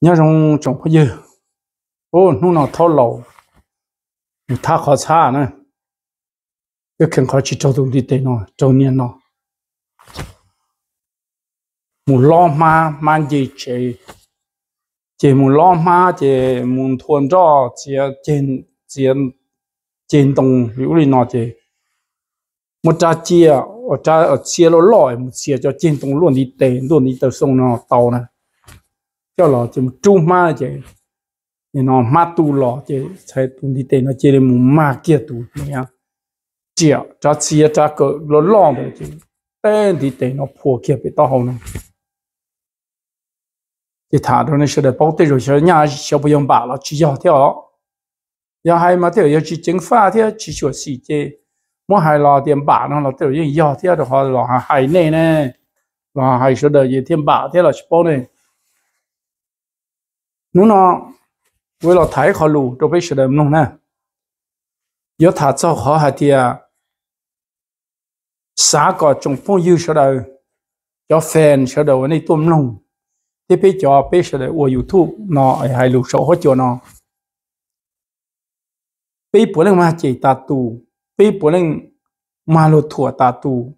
nhớ rong trồng bao giờ ô nó nào thâu lầu ta khó xa nữa. Cái khen khó chỉ cho tụi đi tới nó cho niên nó. Mù lo ma mang gì chế chế mù lo ma chế mù thuần cho chế trên trên trên đồng hữu lý nó chế một cha chia ở cha ở chia lo lỏi một chia cho trên đồng luôn đi tới, luôn đi tới sông nó tàu này cho là chỉ một trung ma chế thì nó ma tu lọ chế sai tu đi tên nó chế một ma kia tu này chia cha chia cha cái lo lọ đấy chế tên đi tên nó phù kia bị tao hậu này thì thả đó nó sẽ được bảo tế rồi sẽ nhà sẽ不用把了只要跳要还嘛跳要去整发跳去学习这我还老点把那了跳要要跳的话老还海内呢老还是的也天把跳了去包 nó nó với lo thái khó lù đâu biết sẽ làm nông nè. Giờ thả cho khó hạt thì xã có trong phong dư sẽ đâu cho fan sẽ đâu anh ấy tôm nông thì bây giờ bây giờ ở youtube nó hay lù sổ hết cho nó. Bây bữa lên mà chỉ tà tù bây bữa lên mà lù thua tà tù.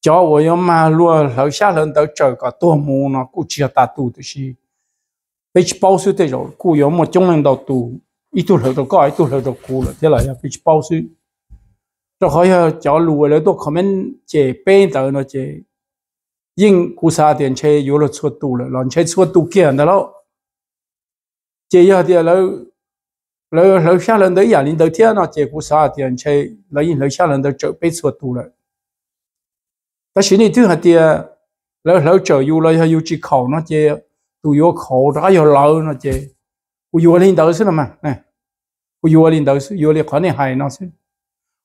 Cho tôi mà lùa lỡ xa lên tới trời có tua mù nó cũng chia tà tù tôi xí bị bao số thế rồi cú yếu mà trong lên đầu tu ít tu rồi có ít tu rồi cú rồi thế là bị bao số rồi khỏi cho lùi rồi tôi comment chế bên tờ nó chế nhưng cú sa tiền chế yếu là xuất tu rồi lần chế xuất tu kia đó lo chế yếu thì là rồi rồi xa lần đấy giờ linh đầu tiên nó chế cú sa tiền chế lấy lấy xa lần đầu trở bên xuất tu rồi ta xin nên thứ hai tiền rồi rồi trở yếu lại hay yếu chỉ khẩu nó chế tôi vô khổ ra vô lỡ nó chê cô vô lên tới xí là mà. Nè. Cô vô lên tới xí vô lên khỏi này hại nó xí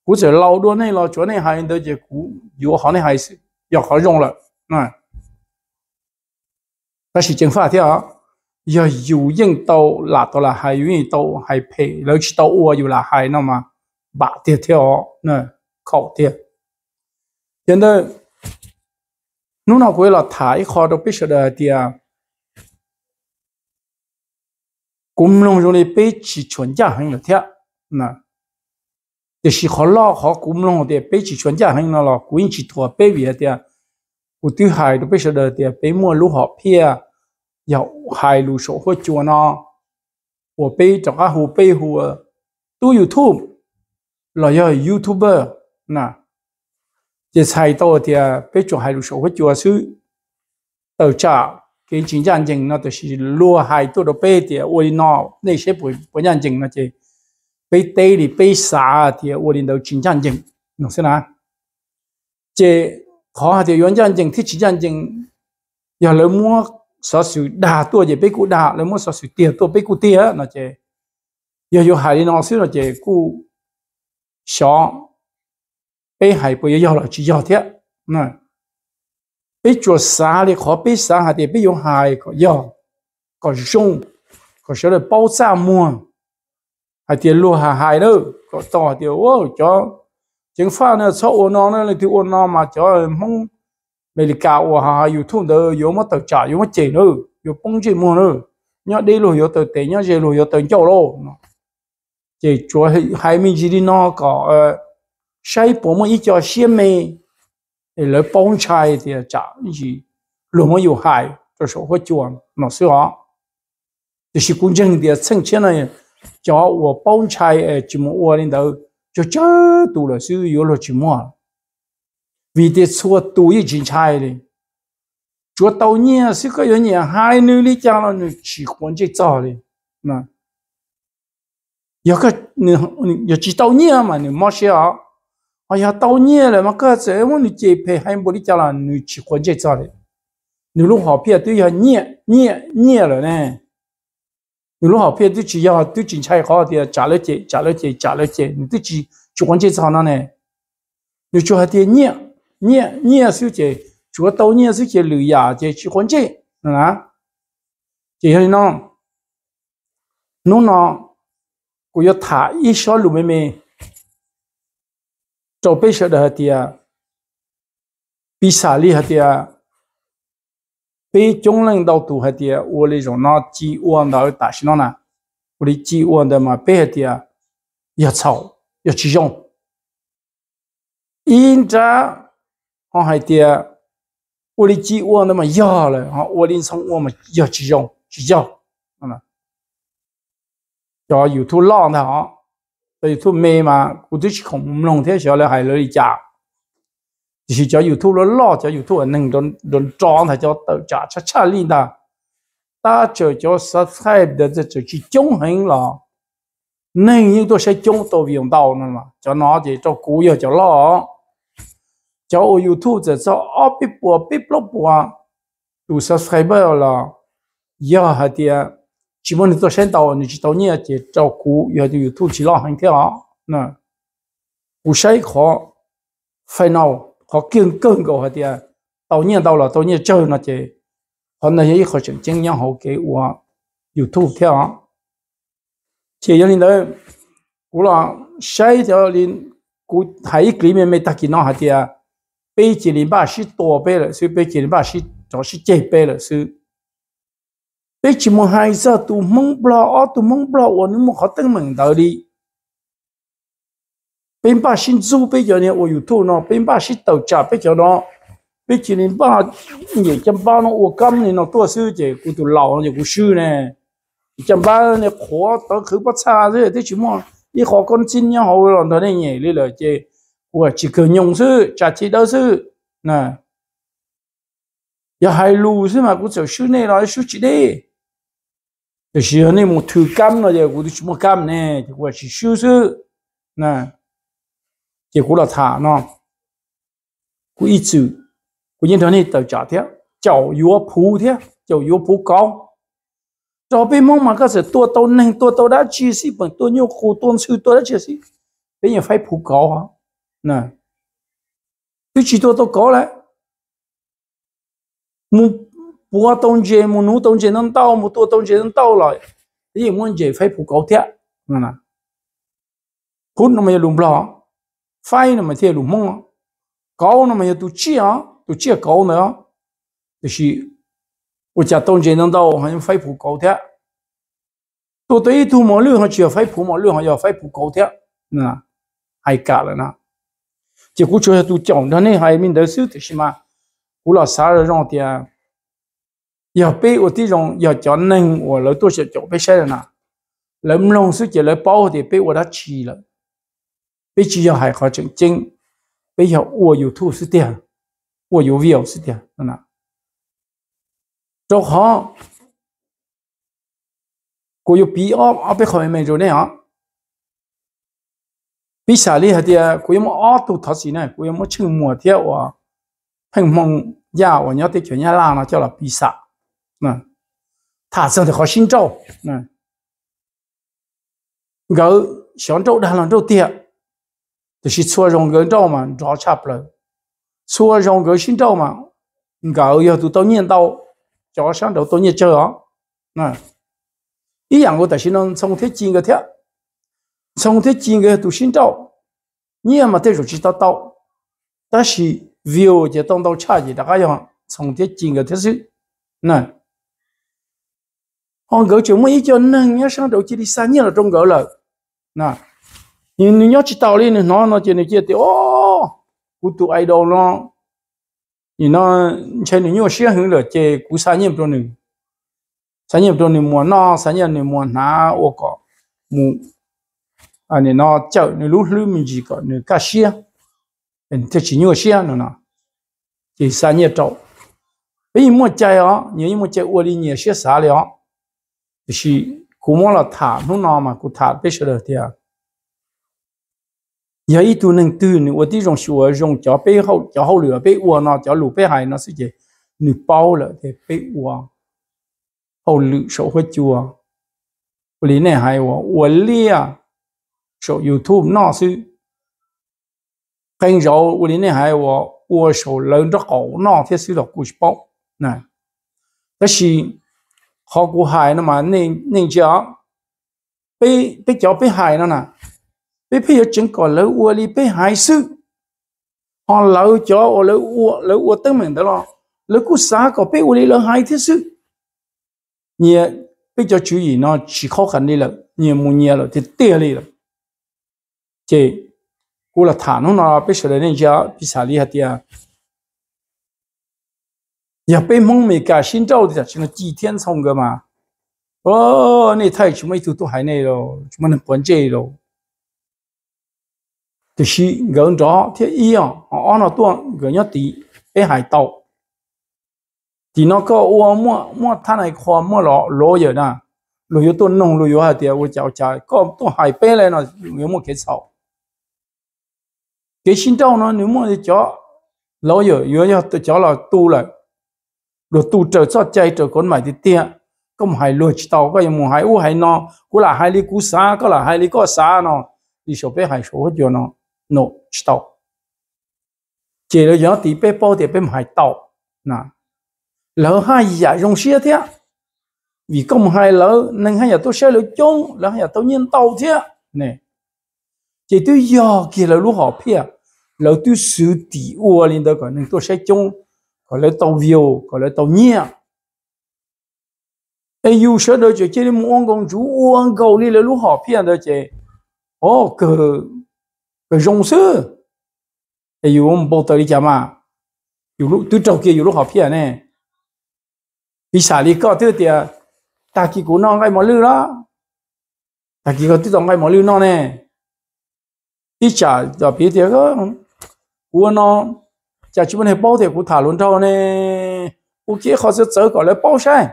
cô chỉ lâu đua này, lo chỗ này hại tới chê cô vô khỏi này hại xí giờ khỏi rong rồi nè. Ta chỉ chứng phát thế à giờ dù yên tàu là tàu là hay yên tàu hay phê lỡ chỉ tàu ua dù là hại nó mà bả tiệt theo nè. Khổ tiệt hiện đây nó nào quên là thải khó đâu biết sợ đời tiệt kumlong rồi pe chỉ chuyên gia hang le thiệt, na de shi ho lo ho kumlong de pe chi chuan jia hang na lo kuin chi thua pe vi thia u tu hai do pe sha de thia pe mo lu ho pia ya hai lu sho ho chuan na wo pe ta ga hu pe hu tu youtube lo ya youtuber na je sai to thia pe chu hai lu sho ho chuan su tao cha cái chính trang trình nó thì lúa hai tôi đó, bê thì ôi nó, này sẽ bồi bồi nhân trình nó chỉ bê tê thì bê xả thì ôi đến đầu chính trang trình nó sẽ là chế khó thì nguyên trang trình thì chính trang trình giờ lấy mua sở sự đà tôi chỉ bê cụ đà, lấy mua sở sự tiền tôi, bê cụ tiền nó chỉ giờ giờ nó xíu nó chỉ cụ xó bê hai bồi giờ là chỉ giờ thế bị cho sa thì khó bị sa ha thì bị dùng hài có ya có dùng có sha le bao xa mua hai thì lùa ha hai lo có to thì ô cho chính pha nó cho ô nó này thì ô nó mà cho mong mấy cái cao hà yêu thun đó yêu mà tự trả yêu mà chế nữa yêu bông chế mua nữa nhớ đi lùi yêu tự tế nhớ chế lùi yêu tự cho lô chế chúa hai mình chỉ đi nó có sai bố mà ít cho xiêm mê để lấy bông chai thì trả gì lúc mà yêu hại cho số hội chuan nó sẽ hóa就是公正的趁钱呢，叫我帮菜诶，怎么我领导。cho chớ tu là sư yếu là chỉ mua vì thế xua tu ý chính trai đi chúa tàu nhẹ sư có yếu nhẹ hai nữ lý cha là nữ chỉ quan chế cho đi nè yếu cái nữ yếu chỉ tàu nhẹ mà nữ mất xe à à tàu nhẹ là mà cái gì mà nữ chế phê hai bộ lý cha là nữ chỉ quan chế cho đi nữ lúc học phía tôi yếu nhẹ nhẹ nhẹ rồi nè 你如好骗，都只要都警察好的，加了解，加了解，加了解，你都只就关键操那呢？你就还得念念念手节，做到念手节留呀，这去关键啊，这样呢，弄呢，我要他一小路妹妹， 找背晓得的，比啥厉害的。 被中领导都还的，我哩从那几万到大西那呢，我哩几万的嘛，被的要吵要集中，因着我还的，我哩几万的嘛要了，哈，我哩从我们要集中聚焦，嗯，要有图浪的啊， 有图美嘛，我都去恐龙天小了还来一家。就是叫有土了老，叫有土能轮轮装，它叫豆荚吃吃力的，大就叫食材的这就去均衡了，能有多少种都用到了嘛？叫哪的叫古要叫老，叫我有土这叫二百波、百六波啊，都食材不了，要还的， chỉ muốn tôi xem tàu như chỉ tàu nhẹ chỉ tàu cũ giờ thì thu chỉ lo hành thế à, nè u xây khó phải nào khó kiên cường cái hết tiền tàu nhẹ tàu là tàu nhẹ chơi nó chỉ họ này ấy khó chịu chính nhau hậu kế của YouTube thế à, chỉ cho nên đấy là xây theo nên cú thấy cái mình mới ta kia nó hết tiền bây giờ ba sĩ tổ bây là sư bây giờ ba sĩ cho sĩ chế bây là sư bây chỉ một hai giờ tụ mong ó tụ mong blo ở những một khó tăng mừng tới đi. Bên ba xin du, bây giờ này ở youtube nó, bên ba xin tàu trả bây giờ nó. Bây chỉ nên ba nhỉ chăm ba nó ở cam này nó tua sư chỉ cũng tụ lão nó cũng sư nè. Chăm ba này khó tới khứ bắt xa rồi thế chỉ một, đi khó con xin nhau, hầu rồi đó này nhỉ lấy lời chỉ ủa, chỉ cần nhung sư, trả chỉ đâu sư. Nè. Giờ hai lù sư mà cũng sửa sư này nói, sư chỉ đi thì sư này một thứ cam nó giờ cụ chỉ một cam này thì của chỉ sư sư nè chỉ cú là thả nó cú ý chữ cú nhìn thấy này tàu trả thế cháu yếu phú thế cháu yếu phú cao cho bên mong mà cái sự tua tàu nên tua tàu đã chi si, bằng tua nhiều khu tuôn sư tua đã chi si, bây giờ phải phú cao hả nè cứ chỉ tua tàu cao lại mu bùa tông chế mu nụ tông chế nâng tàu mu tua tông chế nâng tàu lại thì giờ muốn chế phải phụ cầu thế nè nè phút nó mới lùm lò phai nó mà theo lùm mông cầu nó mà 要 tu chia tu chia cầu nữa thì tôi chỉ tông chế nâng đâu hay phải phụ cao thế tôi thấy tu mà lừa họ chỉ phải phụ mà lừa họ 要 phải phụ cao thế nè hay cả rồi nè chỉ cũng chưa tu chọn đó nên hay mình đời sư thì mà cũng là sao rồi rồi thì giờ bé ở tí rồi giờ chọn nên ở lỡ tôi sẽ chọn bé sai rồi nè lỡ long sư chỉ lỡ bao thì bé ở đó chỉ rồi 被只要还好正经，被要我有土是的，我有 view 是的，那就好。我有比啊啊被后面没做那样，比下里还的，我有么啊都他是呢，我有么成摩天哇，碰碰呀，我要对全家拉了叫了比萨， 那他真的好心照，那，我想照他了照的。就是错用个照嘛，照差不了。错用个新照嘛，你搞要都到年到，照上照到年照啊，那一样我但是能从天见个天，从天见个都新照，你也没得入去到到，但是 view 就当到差异大家样，从天见个天是那。 Họ gỡ chỗ mấy cho nên nhớ sang đầu chỉ đi xa nhất là trong gỡ lời. Nè nhưng nếu nhớ chỉ tàu lên nó nó chỉ này kia thì ô cú tụ idol nó thì nó chơi nếu nhớ xe hướng là chơi cú xa nhiệm trong này. Xa nhiệm trong này muốn nó xa nhiệm này mùa na ô có mù, à này nó chợ này lúc lúc mình chỉ có này cá xia nên thế chỉ nhớ xia nữa nè. Chỉ xa nhiệm trong bây giờ mua chơi á nhớ như mua chơi ô đi nhiều xia 啥了 thì cô kumo là thả nó nọ mà cô thả bây giờ thì à giờ ít tu nâng tư nữa tí rong sửa rong chó bé hậu chó hậu lửa bé uo nó chó lửa bé hại nó sẽ gì nửa bao là thì bé uo hậu lửa sổ hơi chua lý này hay uo uo lia sổ youtube nó sư kênh rau lý này hay uo uo sổ lớn rất cổ nó thế sư đọc cụ sport nè, đó là khó cú hại nó mà nên nên chó bé bé chó bé hại nó nè bé bé chứng còn lỡ ua đi bé hại sự họ lỡ chó họ lỡ ua lỡ ua mình đó lo lỡ cú xá có bé ua hại thế sự nhẹ bé chó chú ý nó chỉ khó khăn đi là nhẹ mù nhẹ rồi thì tia đi rồi chị cú là thả nó nó bé sợ nên chó bé xả đi hết tiệt ya被蒙美改新照的，现在几天冲个嘛？哦，你太什么都都还那咯，什么能关这咯？就是人着贴一样，按那多人家地被海盗，地那个我莫莫他那块莫老老有呐，老有多弄老有下点我叫家个多海边来呢，有莫去炒。给新照呢，你莫的叫老有，有要的叫了多了。 Rồi tu trở cho chạy trở con mày thì tiền có một hai tàu, có một hai u hai nó cũng là hai lý cú xa có là hai lý có xa nó đi số bé hai số cho nó nổ tàu. Chỉ là gió tí bé bao thì bé hai tàu. Nè lỡ hai giả dùng xe thế vì công hai lỡ, nên hai giờ tôi xe lỡ chung lỡ hai giờ tôi nhiên tàu thế nè. Chỉ tôi giờ kia là lúc họ phía lỡ tôi xử tỷ ua lên đó còn nên tôi sẽ chung gọi là tàu viêu gọi là tàu nhia ai yêu sợ đó chứ chỉ muốn công chủ uống cầu đi là lúc họ phiền đó chứ ô cái cái rong sư ai yêu ông bố tới đi chả mà. Yêu lúc tôi trâu kia yêu lúc họ phiền này vì sao đi có thứ tiền ta chỉ cũng non cái mỏ lư đó. Ta chỉ có thứ đồng cái mỏ lư non này đi chả giờ biết tiền có uống non chả chỉ muốn hệ bao thì cũng thả luôn đâu nè u kia khó sẽ chở gọi lại bao sai.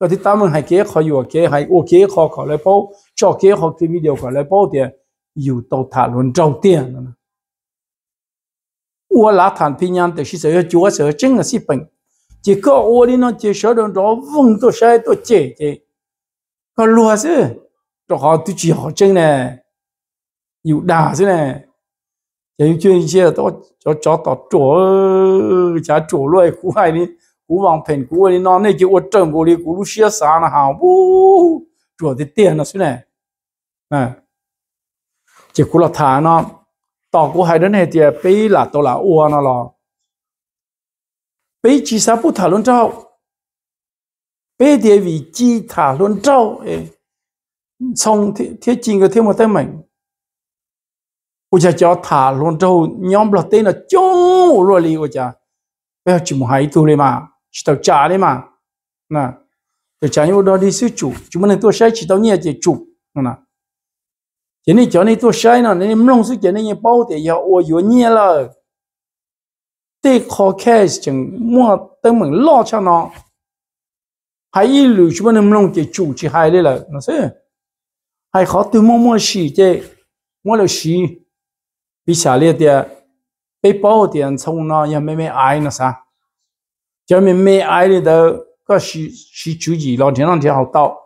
Rồi thì ta mình hay kia khó yêu kia hay u kia khó gọi lại bao. Cho kia khó cái video gọi lại bao thì yêu tàu thả luôn đầu tiên u lá thản phi nhàn thì sẽ chúa sẽ chính là sĩ bệnh. Chỉ có u nó, chỉ sợ đơn đó vâng, sai, tôi chế chế lúa chứ? Cho họ, tôi chỉ họ chân nè. Yêu đà chứ nè. 大是呢。有chuyện gì đó cho cho tao chỗ chả chỗ rồi cú hay đi cú vàng phèn cú đi nó này chịu trần cú đi cú lúc xia xa nó hào bú chỗ thì tiền nó xí này à chỉ cú là thả nó tao cú hay đến này thì bây là tao là ua nó là bây chỉ sao bút thả luôn trâu bây thì vì chỉ thả luôn trâu xong thiết thiết chính cái thêm một tay mình 我家叫他龙州娘不了对了，叫我罗里我家，不要去么还多的嘛，去到家里嘛，那就家有到里是住，就不能多晒去到你家住，那。今天叫你多晒呢，你们弄是叫你包的要我有年了，对好开心，莫等门老强呢，还一路就不能弄给住去海里了，那是，还好对默默洗的，我了洗。 bisa lihat bị people tiền trong nó nhà mẹ mẹ ai nó sa cho mẹ mẹ ai đi đâu, có sự sự chú gì lo tiền làm tiền học đạo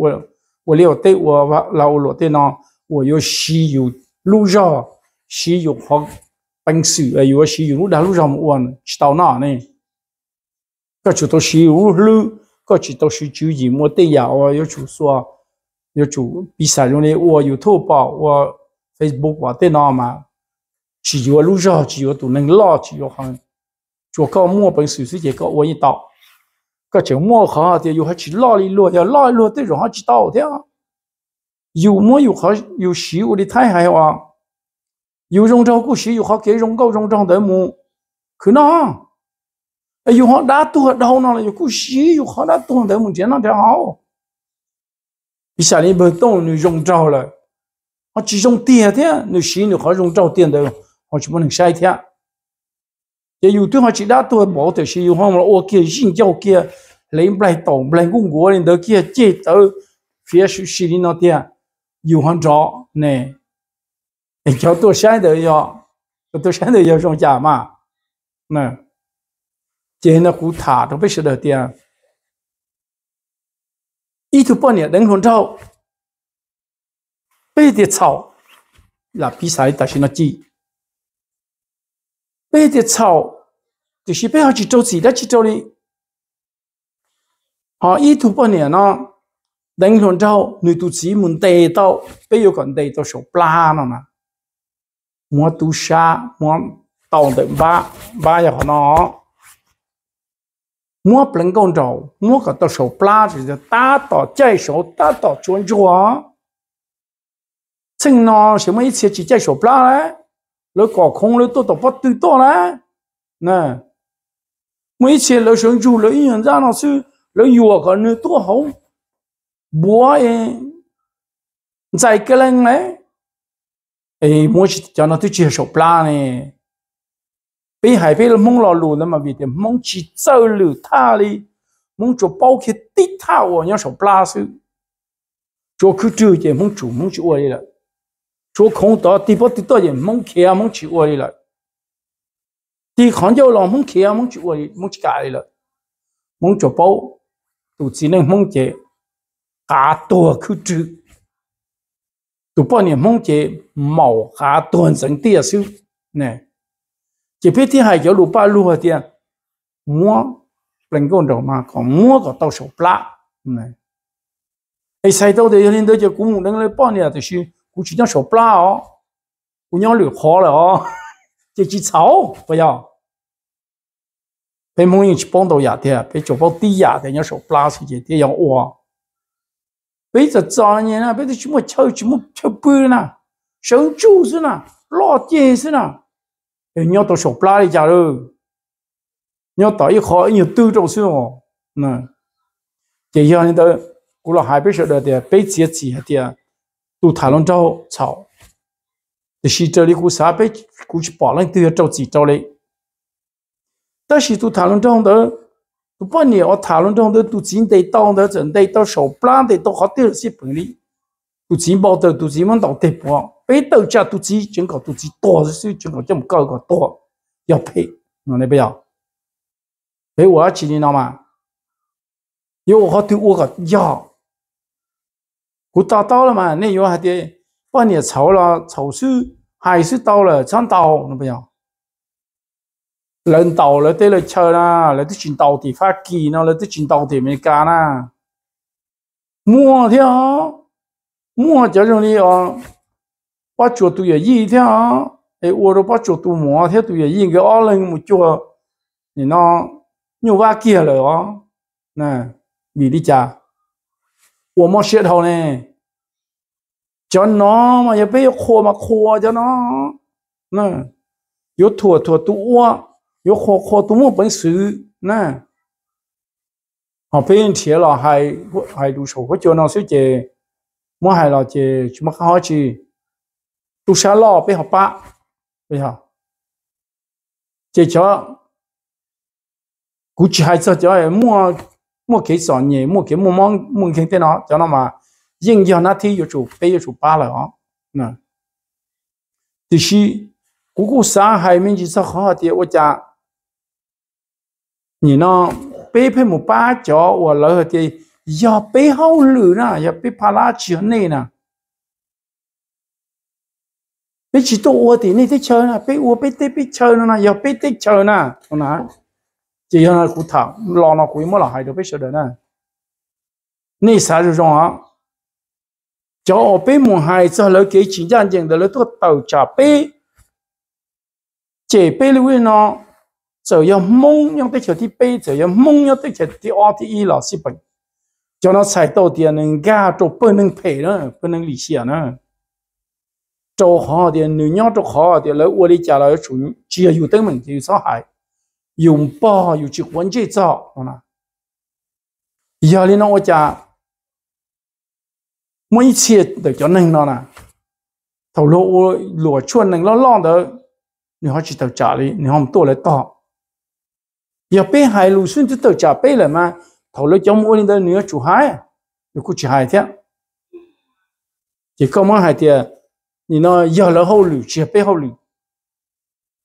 tôi tôi liệu tết tôi và lâu lo tết nó tôi có sự có lưu rõ sự có học bằng sự ấy có sự có đã lưu rõ một quan chỉ đạo nó này. Có chỉ tôi sự lưu có chỉ tôi sự chú gì một tết ya tôi có chủ số có chủ bisa luôn này tôi có thu bảo tôi Facebook và tết nó mà. Si yuwa 都能拉，只 ji 就搞墨本 tu neng la ji 行的，又还去拉一落，要拉 ka mwa 去倒掉。有 su suje 的太害哇，有 ta ka 有好给 mwa ka a 可能 yuwa han chi la li luwa ti a la li luwa 了，啊 ruha 你心里 ta 昭点的 họ chỉ muốn hình sai theo. Giờ yêu tôi họ chỉ đã tôi, bỏ thì sử dụng họ mà ô kia, xin giao kia, lấy bài tổ bài cung của lên đó kia chế tới, phía sự xử lý nó tiền yêu họ rõ, nè, để cho tôi sai được yo tôi sai được yo trong nhà mà. Nè chế nó cũng thả trong biết sự được tiền. Ý thứ bao nhiêu đến hồn trâu bây giờ 炒 là bị sai tại sao nó chỉ 白的草就是不要去做自己去做的。好，一土八年呢，等完之后，你都只门地到，不要讲地到手拉了嘛。我都杀，我到的把把也好喏。 mua bánh con trầu mua cả tàu sầu pla thì ta tỏ chạy sầu ta tỏ chuồn chùa chừng nó sẽ mấy chiếc chỉ chạy sầu pla đấy lỡ cỏ không lỡ tôi tập bắt từ to nè, nè. Mấy chuyện lỡ xuống chú, lỡ nhận ra nó sư lỡ dùa cả nơi tôi hấu. Búa ấy dạy cái lên đấy ấy mỗi cho nó tôi chia sổ plan này. Bây hải bây là mong lo lù nữa mà vì thế mong chỉ sâu lử tha đi. Mong cho bao khi tít thao ở nhau sổ plan sư. Cho cứ trừ chỉ mong chủ mong chủ ấy là chúa không đó tí bớt tí đó gì mong kia mong chịu vậy lại tí khán giao lòng mong kia mong chịu vậy mong chịu cái lại mong cho bao tụi chỉ nên mong chế cả cứ chữ tụi bao nhiêu mong chế màu cả tuần sinh tia sư nè chỉ biết thì hai cháu lụa ba lụa tiền mua lần con đầu mà còn mua còn tàu sổ plá này ai sai thì lên đây cho cũng đang lấy bao nhiêu thì chứ cũng chỉ nhau sổ plá ó cũng nhau lửa khó là ó chỉ chỉ cháu bây giờ bây mỗi chỉ帮到呀的，bây chỗ bao tí ya thì nhau sổ plá thì chỉ thì nhau ua bây giờ cho nên là bây giờ chúng ta chơi chúng ta chơi bự nè sống chủ是呢，老姐是呢。nhớ tôi sổ pla đi chả rồi nhớ tới khó nhiều tư trong xưa nè chỉ giờ nên tôi cũng là hai bên sợ được thì bây giờ chỉ thì tu thảo luận trâu chảo thì khi这里cũng啥被cũng chỉ bỏ lên từ trâu chỉ trâu đấy 但是tu thảo luận trong đó tu bao nhiêu ở thảo luận trong đó tu chính để tao đó chuẩn để tao sổ pla để tao khó tiêu sự bản lý tu chính bảo tao tu chính muốn tao để bỏ 被豆价都只整个都只多的时候，整个这么高个多要赔，那你不要赔我几年了嘛？有我对我个要， 我达到了嘛？那有还得半年炒了，炒是还是到了，上到那不要。人到了对了车啦，来都进到地发机呢，来都进到地没干啦。摸条，摸这种的哦。把脚都也一天啊，哎，我都把脚都磨天都也一个二人木脚，你那牛蛙给了啊，那米的家， 我们舌头呢，叫那嘛也被火嘛火叫那，那有坨坨都我，有火火都我本事那，啊，被人贴了还还都说我叫那小姐，我还了姐什么好去。tu sa lo pe học ba bây giờ chỉ cho cú chỉ hai cho cho mua mua cái sọ nhẹ mua cái mua mong mua cái tên nó cho nó mà nhưng giờ nó thi yêu chủ bây giờ chủ ba là đó nè thì khi cú cú sa hai mình chỉ sao khó thì tôi cha nhìn nó bé bé một ba chó và lỡ thì giờ bé hậu lử nè giờ bé phá lá chuyện này nè bị chỉ tổ ua thì này thế chơi nè bị ua bị tê bị chơi nè giờ bị tê chơi nè con nè chỉ hơn cú thẳng lo nó quý mới là hai được biết sợ đấy nè nị sao rồi rằng á cháu ở bên mùng hai cho lỡ cái chỉ gian diện để lỡ tôi tàu trả bê chế bê lưu nó giờ giờ mông nhưng tới chờ thì bê giờ giờ mông nhưng tới chờ thì ở thì y là sĩ bệnh cho nó xài tàu tiền nên ga cho bên nên thể nữa bên nên lì xìa nữa cho họ tiền nữ nhau cho họ tiền lỡ uống đi trả lại chủ chia yêu tới mình thì sao hại 用包有去关节照，懂吗？以后呢，我家每一次都叫能了呢，头路我落穿能了浪的，你好去到家里，你好多来到，要背海路顺就到家背了嘛，头路叫我里的女儿住海，你过去海天，这哥们海的。你那要了后路，去背后路，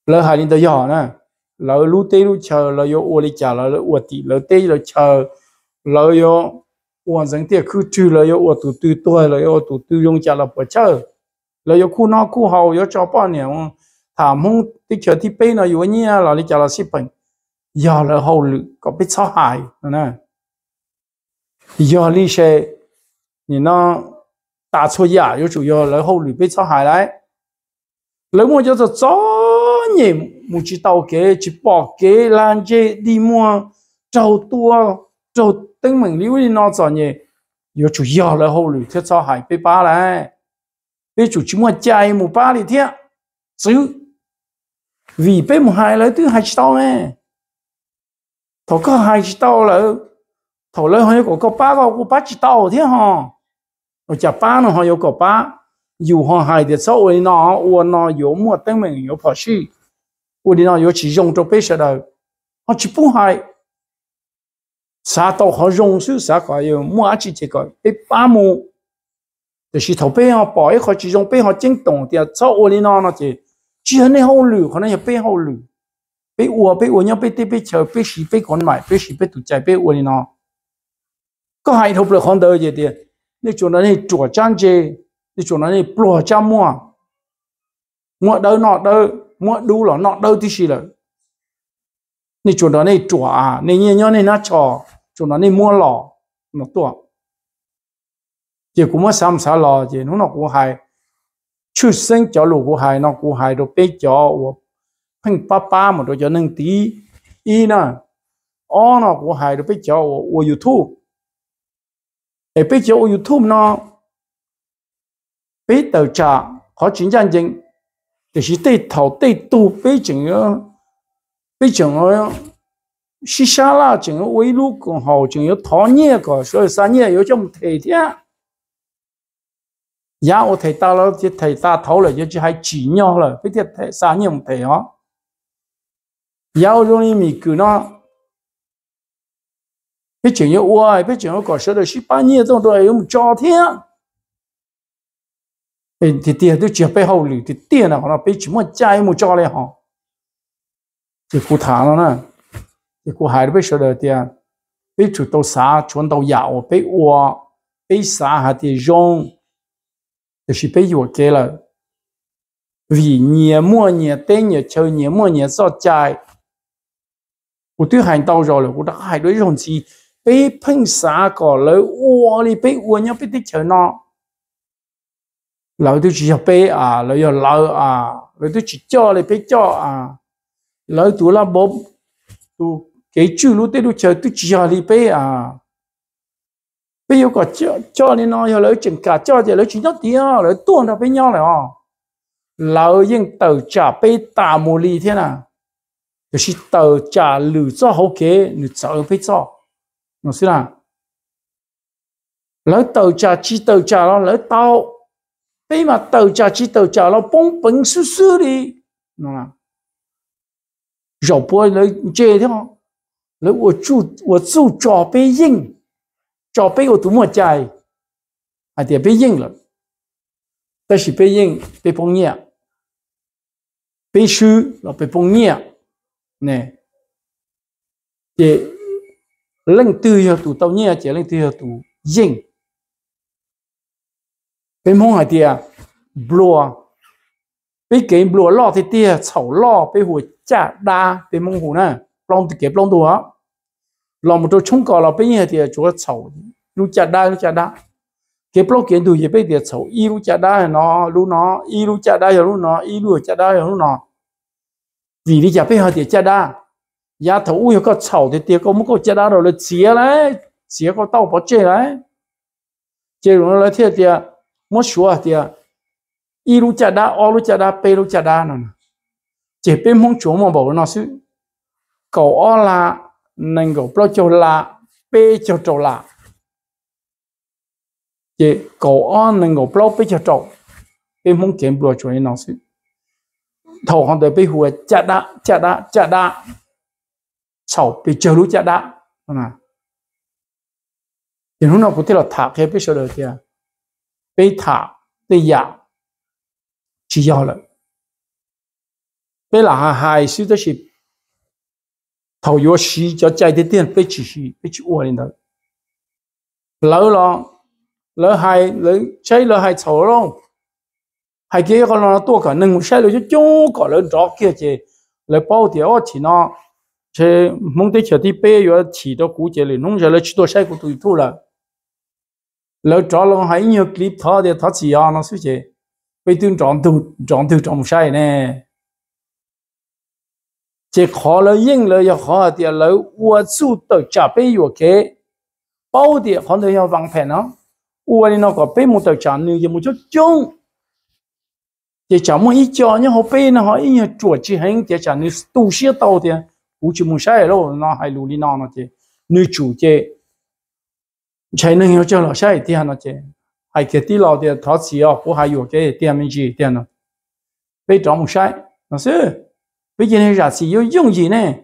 了还领导要呢， lỡ lu tê lu chờ, lỡ yo ô li chả lỡ ô tị, lỡ tê lỡ chờ, lỡ yo ô dân tiệt cứ trừ, lỡ yo ô tụ tư tuổi lỡ yo tụ tư dùng chả lỡ bỏ chờ lỡ yo khu nó khu hậu yo cho bao nhiêu thảm hung tích chờ thì bây nó yo nhia, lỡ li chả lỡ ship bệnh. Giờ lỡ hậu lự, có biết sao hại, nè giờ lì xe thì nó ta cho giả yo chủ yo lỡ hậu lự biết sao hại đấy. Lỡ mua cho cho nhỉ? Mu chỉ tàu kế chỉ bỏ kế lan chế đi mua. Trâu tua trâu tinh mình liu đi nó cho nhỉ? Yo chủ yếu là hậu lụy thiết cho hải bê ba lại bê chủ chỉ mua chạy một ba đi thiệt chứ vì bê một hai lấy thứ hai chỉ tàu này, thầu có hai chỉ tàu là thầu lấy hơi có có ba vào có ba chỉ tàu thế hả ở chả ba nó họ có ba dù họ hai thì sau ấy nó uo nó yếu mua tên mình yếu phải u đi nó chỉ dùng cho bây giờ đâu họ chỉ bu hai sa tàu họ dùng sự sa có yêu mua chỉ chỉ có bị ba mu thì chỉ thầu bây họ bỏ họ chỉ dùng bây họ chính tổng thì sau u đi nó nó chỉ chỉ hơn này hậu lử họ nói bây hậu lử bây u bây u nhau bây tê bây chờ bây xí bây còn mãi bây xí bây tụt chạy bây u đi nó có hai thầu được con đời gì thì nếu chúng nó này chùa trang chế nếu chúng nó này bỏ trang mua mua đâu nọ đâu mua đu lọ nọ đâu thì xì là nên chỗ đó này chùa à nên nhớ nhớ nên nó trò chỗ đó nên mua lọ nó tuột chỉ cũng mua xăm xả lò chỉ nó nó cũng hay chú sinh cho lù cũng hay nó cũng hay rồi bé cho phanh ba ba mà rồi cho nâng tí. Y nè ó nó cũng hay rồi bé cho ở youtube để bé cho ở youtube nó bé tờ trà, khó chính danh chính thì chỉ để thầu để tu bây giờ bây giờ 是下啦，整个围路更好，整个讨厌个，所以三年有这么体贴。giá ô thầy ta lo thì thầy ta thấu lại chỉ hay chỉ nhau là biết thiệt thầy xa nhiều thầy đó giá ô rồi mình cứ nó biết chuyện yêu ua biết chuyện yêu có sự được ship bao nhiêu trong đó yêu cho thế thì tiền tôi chỉ phải hậu lý thì tiền là nó phải chỉ một chai một cho lại họ. Thì cô thả nó nè. Thì cụ hại phải sợ đời tiền. Phải chủ tàu xá chuẩn tàu dạo phải ua phải xá hạt thì rong. Thì chỉ phải vừa kia là vì nhiều mua nhiều tên nhiều chơi nhiều mua nhiều sao chai. Cụ tôi hành tàu rồi là cụ đã hại đối rồng gì phải phun xá có lấy ua đi phải ua nhau phải tích chơi nó lời tôi chỉ bị à lời giờ lời à lời tôi chỉ cho lại bé cho à. Lời tôi là bom tôi cái chữ lúc tôi chờ tôi chỉ học đi bé à. Bây giờ có cho cho nên nó lấy chừng cả cho thì lấy chỉ nhất tí à lấy tuôn ra với nhau này à. Lão yên tàu trả bé tà mù lì thế nào? Thì chỉ tàu trả lử cho hậu kế nữ cháu phải cho. Nó xí là lấy tàu trả chỉ tàu trả nó lấy tao. bây mà tàu trả chỉ tàu trả nó bông bông sư sư đi nó là rồi bôi lấy chê thế không lấy 我住我住找被应。找被我多么在，啊，点被应了，但是被应被崩业，被输了被崩业，呢，để lần tư hiệu tụ tàu nhẹ chỉ lần tư hiệu tụ dinh Bên mong hai tia blua bên cái blua lo thì tia chảo lo bên hồ chả đa, bên mong hồ nè lòng thì kẹp lòng đồ á lòng một chỗ chung cỏ là bên giờ tia chỗ chảo lu chả đa, lu chả đa. Kẹp lòng kiến đủ gì bên tia chảo à, y lu chả đa nó, lu nó, y lu chả đa lu nó, y lu chả đa lu nó. Vì đi chả bên hai tia chả đa. Giá thầu u có chảo thì tia có một cái chả đa rồi là chia đấy chia có tàu bỏ chơi đấy chơi rồi là thiệt tia một số thì y lu cha đa o lu cha đa pe lu cha đa nó chỉ bên mong chúa mà bảo nó sư cầu o là nên cầu, pro cho la pe cho cho la. Chỉ cầu o nên cầu, pro pe cho cho bên mong kiếm pro cho nó sư thầu hoàn để pe hùa cha da cha da cha da sầu bị chờ lu cha da nè thì lúc nào cũng thế là thả cái pe số được kìa pe thả pe ya chỉ 要了。pe là hai sự đó là thầu yo xí cho chạy đi tiền bị chỉ xí bị chỉ uổng đó lỡ lo lỡ hai lỡ chạy lỡ hai chầu lo hai kia còn nó tua cả nâng sai rồi cho có lỡ rõ kia chứ lỡ bao tiền ở chỉ nó chứ mong tới chờ đi bê yo chỉ đó cú chế liền nông giờ lỡ chỉ đồ sai của tụi thu là lỡ trò lòng hãy nhiều clip thọ để thọ chỉ à nó suy chế bây tương chọn từ chọn từ chọn sai nè. Chỉ khó lỡ yên lỡ giờ khó thì lỡ uất su tự trả bây giờ kế bao thì phản đối nhau vắng phèn nó. Uất nó có bây một tự trả nữa giờ một chút chung. Thì chả muốn ít cho nhưng họ bây nó, họ ít nhiều chuột chỉ hành thì chả nữa tu sửa tàu thì cũng chỉ muốn sai rồi, nó hay lùi nó nó thì nữ chủ chế chạy nên hiểu cho nó sai tiền nó chứ hay cái tí lao tiền tháo xì ở phú hay yêu cái tiền mình gì tiền nó bây trong một sai nó sẽ bây giờ này ra xì yêu dùng gì nè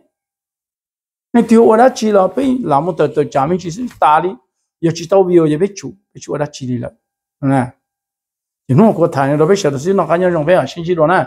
nên tiêu ở đó chỉ là bây làm một tờ tờ trả mình chỉ ta đi giờ chỉ tao biểu giờ biết chủ biết chủ ở đó chỉ đi là nè. Thì nó có thằng nó biết sao nó cái nhau rồng phải sinh chỉ đó nè.